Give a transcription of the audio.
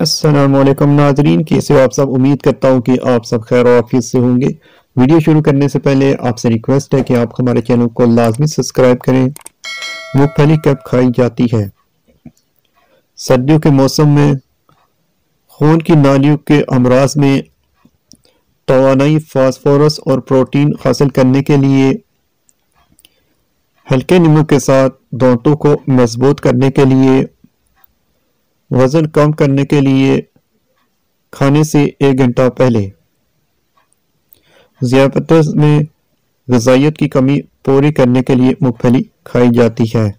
असलम नाजरीन, कैसे आप सब? उम्मीद करता हूँ कि आप सब खैर वाफियत से होंगे। वीडियो शुरू करने से पहले आपसे रिक्वेस्ट है कि आप हमारे चैनल को लाजमी सब्सक्राइब करें। मूंगफली कब खाई जाती है? सर्दियों के मौसम में, खून की नालियों के अमराज में तोानाई फास्फोरस और प्रोटीन हासिल करने के लिए हल्के नींबू के साथ दांतों को मज़बूत करने के लिए वज़न कम करने के लिए खाने से एक घंटा पहले। ज़ियापत में गजाइत की कमी पूरी करने के लिए मूँगफली खाई जाती है।